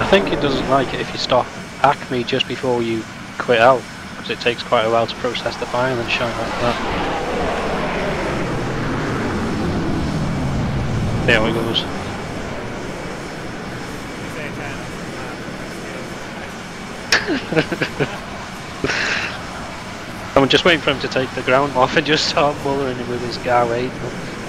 I think it doesn't like it if you stop ACMI just before you quit out, because it takes quite a while to process the file and shine like that. There it goes. I'm just waiting for him to take the ground off and just start bullering him with his GAU-8.